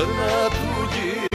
crna tuđina,